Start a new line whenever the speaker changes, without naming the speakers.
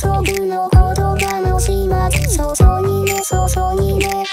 そぶのほど楽しまず、そそにねそそにね。